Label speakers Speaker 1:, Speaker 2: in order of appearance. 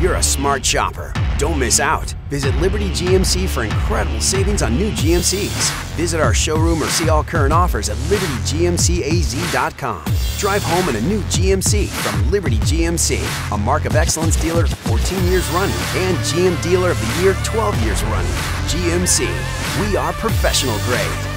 Speaker 1: You're a smart shopper. Don't miss out. Visit Liberty GMC for incredible savings on new GMCs. Visit our showroom or see all current offers at libertygmcaz.com. Drive home in a new GMC from Liberty GMC, a mark of excellence dealer 14 years running and GM Dealer of the Year 12 years running. GMC, we are professional grade.